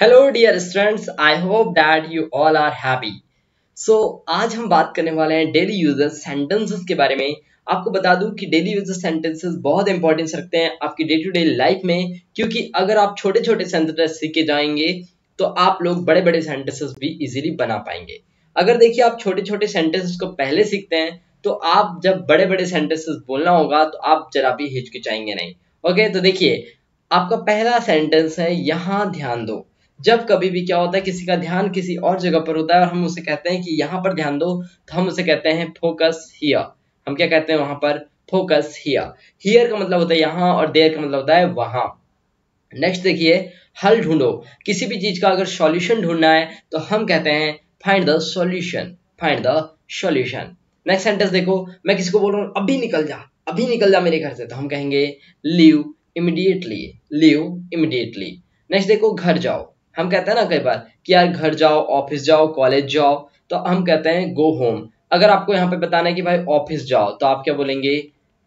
Hello dear students I hope that you all are happy so आज हम बात करने वाले हैं डेली यूज़र सेंटेंसेस के बारे में। आपको बता दूँ कि डेली यूज़र सेंटेंसेस बहुत इंपॉर्टेंस रखते हैं आपकी डे टू डे लाइफ में, क्योंकि अगर आप छोटे छोटे सेंटेंसेस सीखे जाएँगे तो आप लोग बड़े बड़े सेंटेंसेस भी इजीली बना पाएँगे। अगर देखिए आप छोटे छोटे सेंटेंसेस को पहले सीखते हैं तो आप जब बड़े बड़े सेंटेंसेस बोलना होगा तो आप जरा भी हिचकिचाएँगे नहीं। ओके तो देखिए, आपका पहला सेंटेंस है, यहाँ ध्यान दो। जब कभी भी क्या होता है, किसी का ध्यान किसी और जगह पर होता है और हम उसे कहते हैं कि यहाँ पर ध्यान दो तो हम उसे कहते हैं फोकस हियर हम क्या कहते हैं वहाँ पर? फोकस हियर हियर का मतलब होता है यहाँ और देयर का मतलब होता है वहाँ. नेक्स्ट देखिए, हल ढूंढो. किसी भी चीज़ का अगर सॉल्यूशन ढूंढना है तो हम कहते हैं find the solution find the solution next sentence देखो. मैं किसी को बोल रहा हूँ, अभी निकल जा. अभी निकल जा मेरे घर से. तो हम कहेंगे leave immediately leave immediately next देखो, घर जाओ. हम कहते हैं ना कई बार कि यार घर जाओ ऑफ़िस जाओ कॉलेज जाओ तो हम कहते हैं गो होम अगर आपको यहाँ पे बताना है कि भाई ऑफ़िस जाओ तो आप क्या बोलेंगे?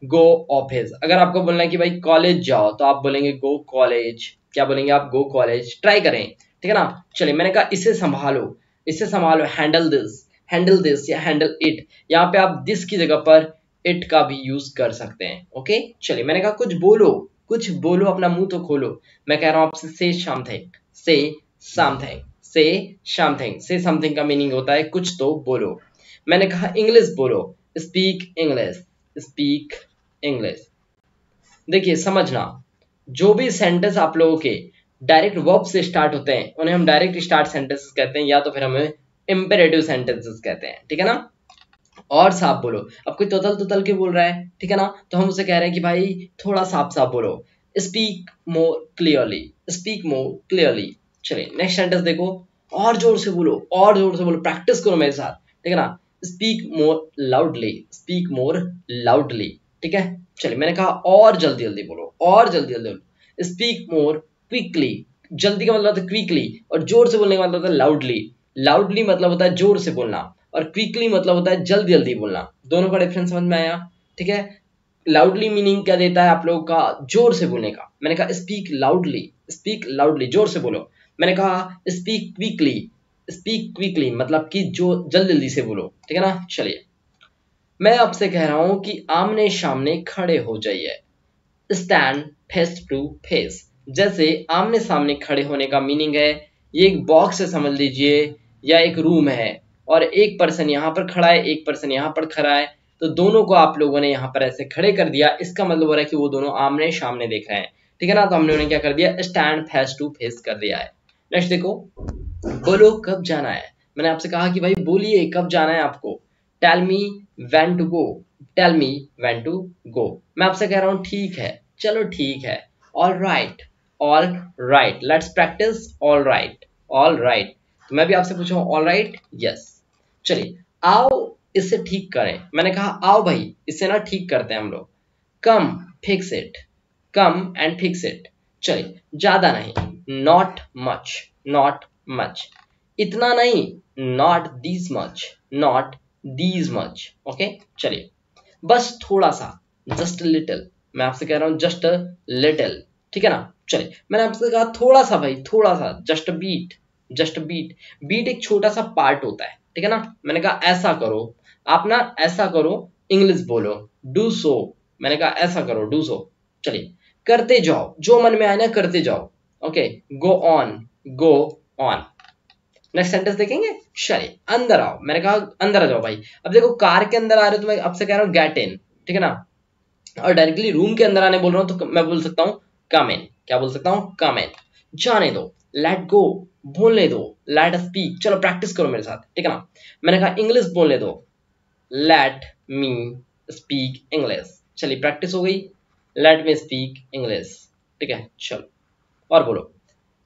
गो ऑफ़िस अगर आपको बोलना है कि भाई कॉलेज जाओ तो आप बोलेंगे गो कॉलेज क्या बोलेंगे आप? गो कॉलेज ट्राई करें। ठीक है ना? चलिए, मैंने कहा इसे संभालो। इसे संभालो। हैंडल दिस हैंडल दिस या हैंडल इट यहाँ पे आप दिस की जगह पर इट का भी यूज़ कर सकते हैं। ओके चलिए, मैंने कहा कुछ बोलो। कुछ बोलो, अपना मुँह तो खोलो। मैं कह रहा हूँ आपसे से समथिंग से समथिंग से समथिंग से समथिंग का मीनिंग होता है कुछ तो बोलो। मैंने कहा इंग्लिश बोलो। स्पीक इंग्लिश स्पीक इंग्लिश देखिए, समझना। जो भी सेंटेंस आप लोगों के डायरेक्ट वर्ब से स्टार्ट होते हैं, उन्हें हम डायरेक्ट स्टार्ट सेंटेंसेस कहते हैं या तो फिर हमें इंपेरेटिव सेंटेंसेस कहते हैं, ठीक है ना? और साफ़ बोलो। अब कोई तोतल तोतल के बोल रहा है, ठीक है ना? तो हम उसे कह रहे हैं कि भाई, थोड़ा साफ़ साफ़ बोलो। Speak more clearly speak more clearly चलिए नेक्स्ट सेंटेंस देखो। और ज़ोर से बोलो, और ज़ोर से बोलो प्रैक्टिस करो मेरे साथ। ठीक है ना? Speak more loudly speak more loudly ठीक है? चलिए, मैंने कहा और जल्दी जल्दी बोलो, और जल्दी जल्दी बोलो। स्पीक मोर क्विकली जल्दी का मतलब होता है क्विकली और ज़ोर से बोलने का मतलब होता है लाउडली लाउडली मतलब होता है ज़ोर से बोलना, और क्विकली मतलब होता है जल्दी जल्दी बोलना। दोनों का डिफरेंस समझ में आया? ठीक है? लाउडली मीनिंग क्या देता है आप लोगों का? ज़ोर से बोलने का। मैंने कहा स्पीक लाउडली स्पीक लाउडली ज़ोर से बोलो। मैंने कहा स्पीक क्विकली स्पीक क्विकली मतलब कि जो जल्दी जल्दी से बोलो। ठीक है ना? चलिए। मैं आपसे कह रहा हूँ कि आमने सामने खड़े हो जाइए। स्टैंड फेस टू फेस जैसे आमने सामने खड़े होने का मीनिंग है, ये एक बॉक्स से समझ लीजिए, या एक रूम है, और एक पर्सन यहाँ पर खड़ा है, एक पर्सन यहाँ पर खड़ा है। तो दोनों को आप लोगों ने यहाँ पर ऐसे खड़े कर दिया। इसका मतलब हो रहा है कि वो दोनों आमने सामने देख रहे हैं। ठीक है ना? तो हमने उन्हें क्या कर दिया? स्टैंड फेस टू फेस कर दिया है। नेक्स्ट देखो, बोलो कब जाना है? मैंने आपसे कहा कि भाई, बोलिए कब जाना है आपको। Tell me when to go tell me when to go मैं आपसे कह रहा हूँ, ठीक है। चलो ठीक है। All right all right let's practice all right all right तो मैं भी आपसे पूछा ऑल राइट यस चलिए, आओ इससे ठीक करें। मैंने कहा, आओ भाई, इससे ना ठीक करते हैं हम लोग। Come fix it come and fix it चलिए, ज़्यादा नहीं। नॉट मच नॉट मच इतना नहीं not this much not these much okay चलिए। बस थोड़ा सा जस्ट लिटिल मैं आपसे कह रहा हूँ जस्ट लिटिल ठीक है ना? चलिए। मैंने आपसे कहा, थोड़ा सा भाई, थोड़ा सा just bit just bit bit एक छोटा सा पार्ट होता है। ठीक है ना? मैंने कहा, ऐसा करो आप ना ऐसा करो इंग्लिश बोलो डू सो मैंने कहा, ऐसा करो डू सो चलिए, करते जाओ, जो मन में आए ना, करते जाओ। Okay go on go on next sentence देखेंगे? चलिए, अंदर आओ। मैंने कहा, अंदर आ जाओ भाई। अब देखो, कार के अंदर आ रहे हो तो मैं आपसे कह रहा हूँ गेट इन ठीक है ना? और डायरेक्टली रूम के अंदर आने बोल रहा हूँ तो मैं बोल सकता हूँ कम इन क्या बोल सकता हूँ? कम इन जाने दो लेट गो बोलने दो लेट स्पीक चलो प्रैक्टिस करो मेरे साथ, ठीक है ना? मैंने कहा इंग्लिश बोलने दो। लेट मी स्पीक इंग्लिश चलिए प्रैक्टिस हो गई। लेट मी स्पीक इंग्लिश ठीक है? चलो। और बोलो।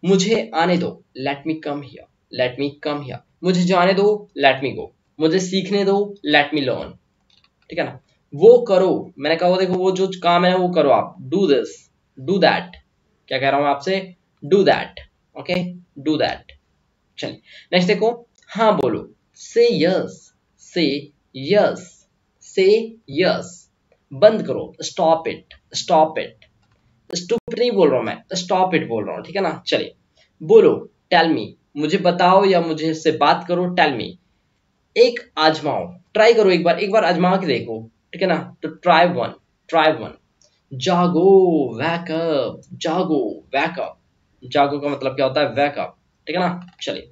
मुझे आने दो। Let me come here let me come here मुझे जाने दो। लेट मी गो मुझे सीखने दो। लेट मी लर्न ठीक है ना? वो करो। मैंने कहा देखो, वो जो काम है वो करो आप। डू दिस डू दैट क्या कह रहा हूँ आपसे? Do that okay do that चलिए। नेक्स्ट देखो। हाँ बोलो। से यस से यस से यस बंद करो. Stop it stop it stupid नहीं बोल रहा हूँ मैं. स्टॉप इट बोल रहा हूँ. ठीक है ना? चलिए. बोलो. टेल मी मुझे बताओ या मुझे से बात करो. टेल मी एक आजमाओ. ट्राई करो एक बार. एक बार आजमा के देखो. ठीक है ना? तो ट्राई वन ट्राई वन जागो. वैकअप जागो. वैकअप जागो का मतलब क्या होता है? वैकअप ठीक है ना? चलिए.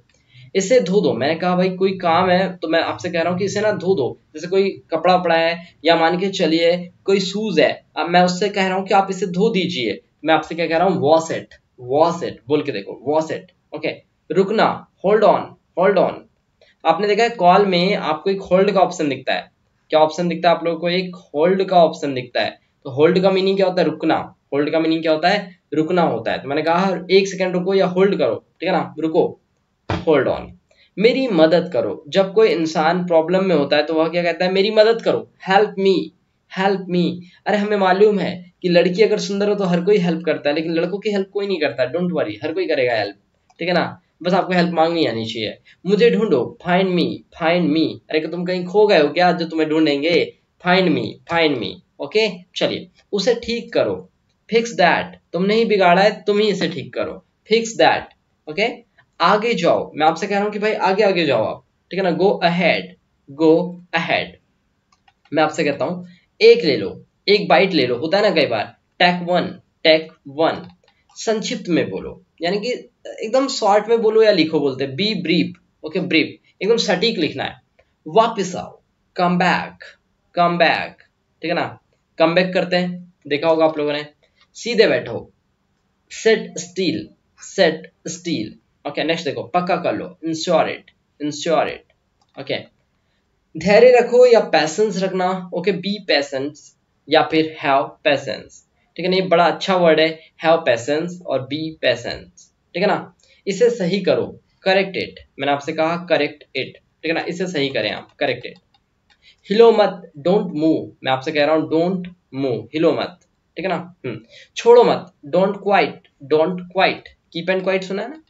इसे धो दो। मैंने कहा, भाई, कोई काम है? तो मैं आपसे कह रहा हूँ कि इसे ना धो दो। जैसे कोई कपड़ा वपड़ा है या मान के चलिए कोई शूज़ है, अब मैं उससे कह रहा हूँ कि आप इसे धो दीजिए। मैं आपसे क्या कह रहा हूँ? वॉश इट वॉश इट बोल के देखो वॉश इट ओके रुकना होल्ड ऑन होल्ड ऑन आपने देखा है, कॉल में आपको एक होल्ड का ऑप्शन दिखता है। क्या ऑप्शन दिखता है आप लोगों को? एक होल्ड का ऑप्शन दिखता है। तो होल्ड का मीनिंग क्या होता है? रुकना। होल्ड का मीनिंग क्या होता है? रुकना होता है। तो मैंने कहा, एक सेकंड रुको या होल्ड करो। ठीक है ना? रुको। होल्ड ऑन मेरी मदद करो। जब कोई इंसान प्रॉब्लम में होता है तो वह क्या कहता है? मेरी मदद करो। हेल्प मी हेल्प मी अरे, हमें मालूम है कि लड़की अगर सुंदर हो तो हर कोई हेल्प करता है, लेकिन लड़कों की हेल्प कोई नहीं करता। डोंट वरी हर कोई करेगा हेल्प ठीक है ना? बस आपको हेल्प मांगनी आनी चाहिए। मुझे ढूंढो. फाइंड मी फाइंड मी अरे तुम कहीं खो गए हो क्या? जो तुम्हें ढूंढेंगे. Find me find me okay चलिए. उसे ठीक करो. फिक्स दैट तुमने ही बिगाड़ा है, तुम ही इसे ठीक करो. फिक्स दैट ओके आगे जाओ। मैं आपसे कह रहा हूँ कि भाई आगे आगे जाओ आप। ठीक है ना? गो अहेड गो अहेड मैं आपसे कहता हूँ, एक ले लो, एक बाइट ले लो। होता है ना कई बार टेक वन टेक वन संक्षिप्त में बोलो। यानी कि एकदम शॉर्ट में बोलो या लिखो बोलते बी ब्रीफ ओके ब्रीफ एकदम सटीक लिखना है। वापिस आओ। कम बैक कम बैक ठीक है ना? कम बैक करते हैं। देखा होगा आप लोगों ने। सीधे बैठो। Sit still sit still okay next देखो, पक्का कर लो ensure it ensure it okay धैर्य रखो या पैसेंस रखना ओके बी पैसेंस या फिर हैव पैसेंस ठीक है ना, ये बड़ा अच्छा वर्ड है हैव पैसेंस और बी पैसेंस ठीक है ना, इसे सही करो करेक्ट इट मैंने आपसे कहा करेक्ट इट ठीक है ना, इसे सही करें आप करेक्ट इट हिलो मत डोंट मूव मैं आपसे कह रहा हूँ डोंट मूव हिलो मत. ठीक है ना हम्म छोड़ो मत don't quit don't quit keep and quit सुना है ना?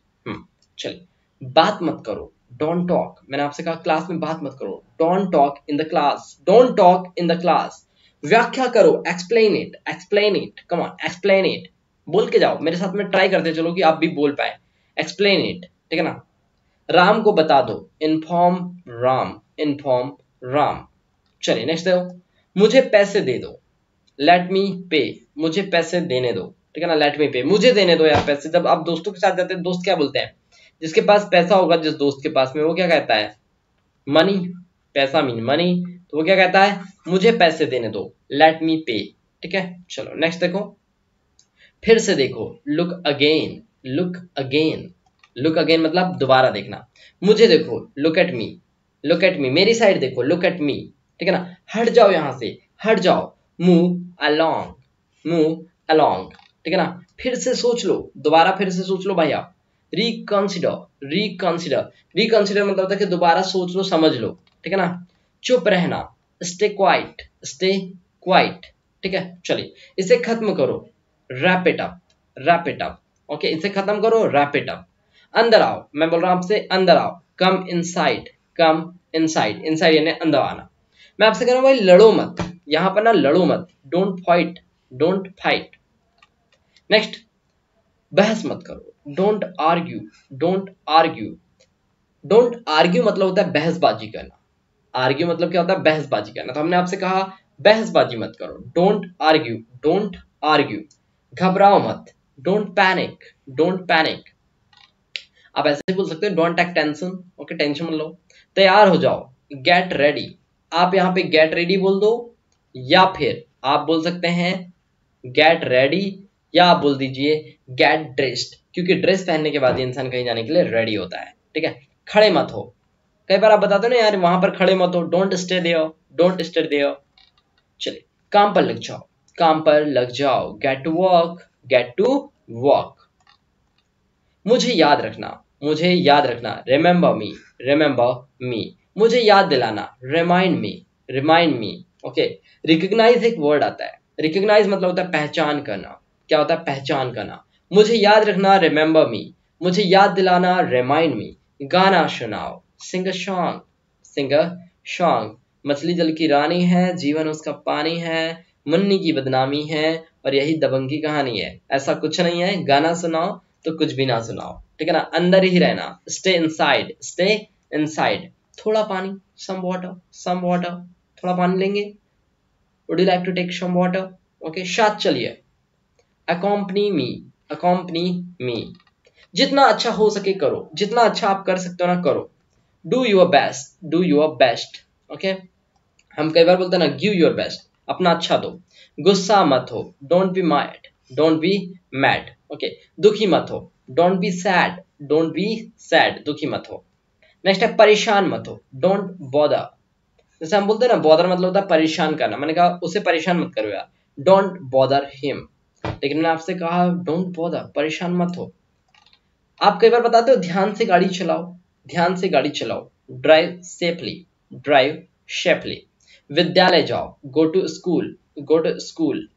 चलिए बात मत करो डोंट टॉक मैंने आपसे कहा क्लास में बात मत करो don't talk in the class don't talk in the class व्याख्या करो explain it explain it come on explain it बोल के जाओ, मेरे साथ में ट्राई करते चलो कि आप भी बोल पाए. एक्सप्लेन इट ठीक है ना? राम को बता दो इन्फॉर्म राम इन्फॉर्म राम. चलिए नेक्स्ट देखो मुझे पैसे दे दो लेट मी पे मुझे पैसे देने दो, ठीक है ना? लेट मी पे मुझे देने दो यार पैसे, जब आप दोस्तों के साथ जाते हैं, दोस्त क्या बोलते हैं? जिसके पास पैसा होगा, जिस दोस्त के पास में, वो क्या कहता है? मनी पैसा मीन मनी तो वो क्या कहता है? मुझे पैसे देने दो लेट मी पे ठीक है? चलो नेक्स्ट देखो। फिर से देखो look again look again look again मतलब दोबारा देखना। मुझे देखो look at me look at me मेरी साइड देखो लुक एट मी ठीक है ना? हट जाओ यहाँ से, हट जाओ। मूव अलोंग मूव अलोंग ठीक है ना? फिर से सोच लो, दोबारा फिर से सोच लो भाई आप। रिकंसिडर रिकंसिडर रिकंसिडर मतलब है कि दोबारा सोच लो, समझ लो, ठीक है ना? चुप रहना स्टे क्वाइट स्टे क्वाइट ठीक है? चलिए, इसे खत्म करो wrap up wrap up okay इसे खत्म करो रैप अप अंदर आओ, मैं बोल रहा हूँ आपसे, अंदर आओ come inside come in inside inside यानी अंदर आना। मैं आपसे कह रहा हूँ, भाई, लड़ो मत, यहाँ पर ना लड़ो मत don't fight don't fight next बहस मत करो। Don't argue don't argue don't argue मतलब होता है बहसबाजी करना। आर्ग्यू मतलब क्या होता है? बहसबाजी करना। तो हमने आपसे कहा, बहसबाजी मत करो। डोंट आर्ग्यू डोंट आर्ग्यू घबराओ मत। डोंट पैनिक डोंट पैनिक आप ऐसे बोल सकते हो don't take tension okay tension मत लो। तैयार हो जाओ। गेट रेडी आप यहाँ पे गेट रेडी बोल दो, या फिर आप बोल सकते हैं गेट रेडी या आप बोल दीजिए गेट ड्रेस्ड क्योंकि ड्रेस पहनने के बाद इंसान कहीं जाने के लिए रेडी होता है, ठीक है? खड़े मत हो। कई बार आप बताते हो ना यार, वहाँ पर खड़े मत हो don't stay there don't stay there चलिए, काम पर लग जाओ, काम पर लग जाओ। Get to work get to work मुझे याद रखना, मुझे याद रखना। रिमेंबर मी रिमेंबर मी मुझे याद दिलाना remind me remind me okay recognize एक वर्ड आता है। रिकग्नाइज मतलब होता है पहचान करना। क्या होता है? पहचान करना। मुझे याद रखना रिमेंबर मी मुझे याद दिलाना रिमाइंड मी गाना सुनाओ. सिंग सॉन्ग सिंगर सॉन्ग मछली जल की रानी है, जीवन उसका पानी है, मुन्नी की बदनामी है, और यही दबंग की कहानी है। ऐसा कुछ नहीं है, गाना सुनाओ तो कुछ भी ना सुनाओ। ठीक है ना? अंदर ही रहना। स्टे इनसाइड स्टे इनसाइड थोड़ा पानी सम वाटर सम वाटर थोड़ा पानी लेंगे। Would you like to take some water okay साथ चलिए। अकॉम्पनी मी अकॉम्पनी मी जितना अच्छा हो सके करो। जितना अच्छा आप कर सकते हो ना, करो। Do your best do your best okay हम कई बार बोलते हैं ना गिव योर बेस्ट अपना अच्छा दो। गुस्सा मत हो। Don't be mad don't be mad okay दुखी मत हो। Don't be sad don't be sad दुखी मत हो। नेक्स्ट है, परेशान मत हो। डोंट बॉदर जैसे हम बोलते हैं ना बॉदर मतलब होता है परेशान करना। मैंने कहा, उसे परेशान मत करो यार। डोंट बॉदर हिम लेकिन मैंने आपसे कहा डोंट बॉदर परेशान मत हो। आप कई बार बताते हो, ध्यान से गाड़ी चलाओ, ध्यान से गाड़ी चलाओ। ड्राइव सेफली ड्राइव शेफली विद्यालय जाओ go to school go to school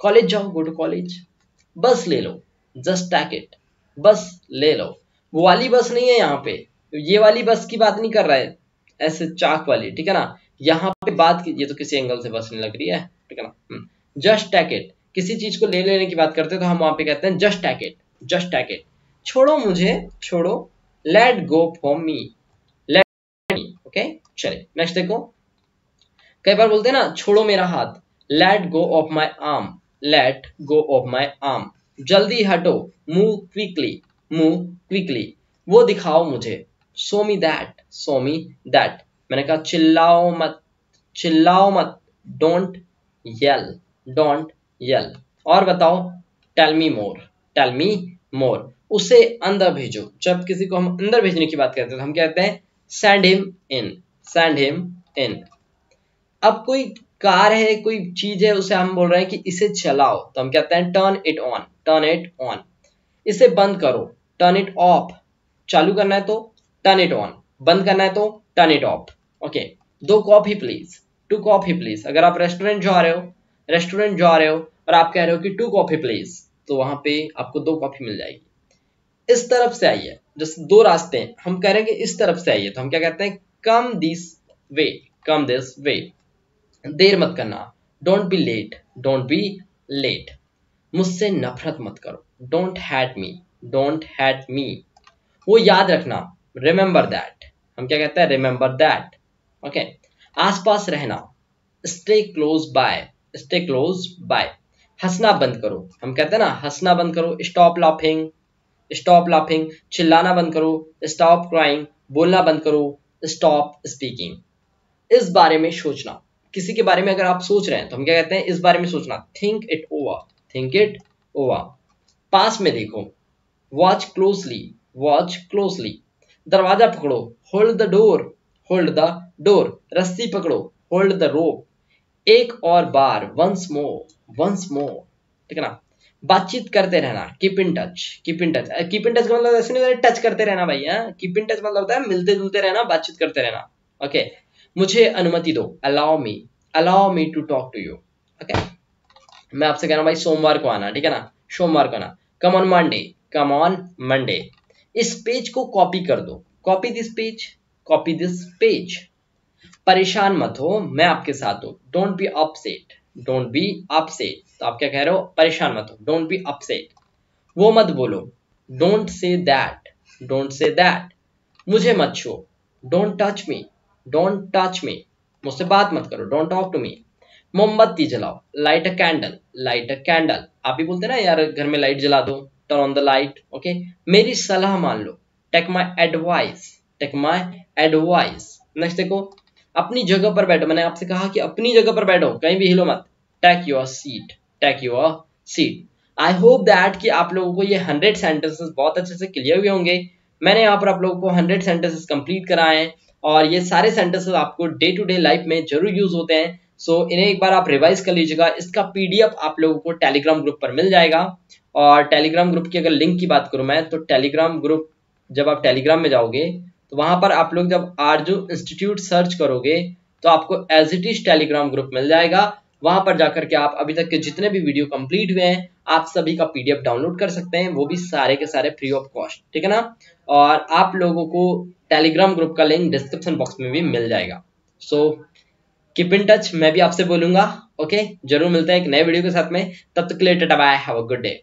college जाओ गो टू कॉलेज। बस ले लो जस्ट टैक इट बस ले लो। वो वाली बस नहीं है यहाँ पे। ये वाली बस की बात नहीं कर रहा है। ऐसे चाक वाली, ठीक है ना? यहाँ पे बात की, ये तो किसी एंगल से बस नहीं लग रही है, ठीक है ना? जस्ट टैक इट किसी चीज़ को ले लेने की बात करते हैं तो हम वहाँ पे कहते हैं just take it just take it छोड़ो मुझे, छोड़ो let go for me let me okay चलिए नेक्स्ट देखो। कई बार बोलते हैं ना, छोड़ो मेरा हाथ let go of my arm let go of my arm जल्दी हटो मूव क्विकली मूव क्विकली वो दिखाओ मुझे। सो me that so me that मैंने कहा, चिल्लाओ मत चिल्लाओ मत डोंट यल डोंट यल और बताओ टेल मी मोर टेल मी मोर उसे अंदर भेजो। जब किसी को हम अंदर भेजने की बात करते हैं तो हम कहते हैं send him in send him in अब कोई कार है, कोई चीज़ है, उसे हम बोल रहे हैं कि इसे चलाओ। तो हम कहते हैं turn it on turn it on इसे बंद करो। टर्न इट ऑफ़ चालू करना है तो टर्न इट ऑन बंद करना है तो टर्न इट ऑफ़ ओके दो coffee please two coffee please अगर आप रेस्टोरेंट जा रहे हो रेस्टोरेंट जा रहे हो और आप कह रहे हो कि टू कॉफ़ी प्लीज़ तो वहाँ पे आपको दो कॉफ़ी मिल जाएगी। इस तरफ़ से आइए। जैसे दो रास्ते हैं। हम कह रहे हैं कि इस तरफ़ से आइए। तो हम क्या कहते हैं? Come this way come this way देर मत करना। Don't be late don't be late मुझसे नफरत मत करो। Don't hate me don't hate me वो याद रखना। रिमेंबर दैट हम क्या कहते हैं? रिमेंबर दैट ओके आसपास रहना। Stay close by stay close by हंसना बंद करो। हम कहते हैं ना, हंसना बंद करो स्टॉप लाफिंग स्टॉप लाफिंग चिल्लाना बंद करो स्टॉप क्राइंग बोलना बंद करो स्टॉप स्पीकिंग इस बारे में सोचना। किसी के बारे में अगर आप सोच रहे हैं तो हम क्या कहते हैं, इस बारे में सोचना। Think it over think it over पास में देखो। वॉच क्लोजली वॉच क्लोजली दरवाज़ा पकड़ो। Hold the door hold the door रस्सी पकड़ो। होल्ड द रोप एक और बार वंस मोर वंस मोर ठीक है ना? बातचीत करते रहना keep in touch keep in touch keep in touch का मतलब ऐसे नहीं टच करते रहना भाई कीप इन टच मतलब होता है मिलते जुलते रहना, बातचीत करते रहना। ओके. मुझे अनुमति दो allow me allow me to talk to you okay मैं आपसे कह रहा हूँ भाई, सोमवार को आना, ठीक है ना? सोमवार को आना। Come on Monday come on Monday इस पेज को कॉपी कर दो। Copy this page copy this page परेशान मत हो, मैं आपके साथ हूँ। Don't be upset don't be upset तो आप क्या कह रहे हो? परेशान मत हो। डोंट बी अपसेट वो मत बोलो। Don't say that don't say that मुझे मत छो don't touch me don't touch me मुझसे बात मत करो। डोंट टॉक टू मी मोमबत्ती जलाओ। Light a candle light a candle आप भी बोलते ना, यार, घर में लाइट जला दो। Turn on the light okay मेरी सलाह मान लो। Take my advice take my advice next देखो। अपनी जगह पर बैठो। मैंने आपसे कहा कि अपनी जगह पर बैठो कहीं भी हिलो मत। Take your seat take your seat I hope that कि आप लोगों को ये हंड्रेड सेंटेंसेस बहुत अच्छे से क्लियर हुए होंगे। मैंने यहाँ पर आप लोगों को हंड्रेड सेंटेंसेस कंप्लीट कराए हैं और ये सारे सेंटेंसेस आपको डे टू डे लाइफ में ज़रूर यूज़ होते हैं। सो so, इन्हें एक बार आप रिवाइज कर लीजिएगा। इसका पीडीएफ आप लोगों को टेलीग्राम ग्रुप पर मिल जाएगा। और टेलीग्राम ग्रुप की अगर लिंक की बात करूँ मैं तो टेलीग्राम ग्रुप जब आप टेलीग्राम में जाओगे तो वहाँ पर आप लोग जब आरज़ू इंस्टीट्यूट सर्च करोगे तो आपको as it is Telegram group मिल जाएगा। वहाँ पर जाकर के आप अभी तक के जितने भी वीडियो कंप्लीट हुए हैं, आप सभी का पीडीएफ डाउनलोड कर सकते हैं। वो भी सारे के सारे फ्री ऑफ़ कॉस्ट ठीक है ना? और आप लोगों को टेलीग्राम ग्रुप का लिंक डिस्क्रिप्शन बॉक्स में भी मिल जाएगा। सो कीप इन टच मैं भी आपसे बोलूँगा ओके ज़रूर मिलते हैं एक नए वीडियो के साथ में। तब तक के लिए Tata bye have a good day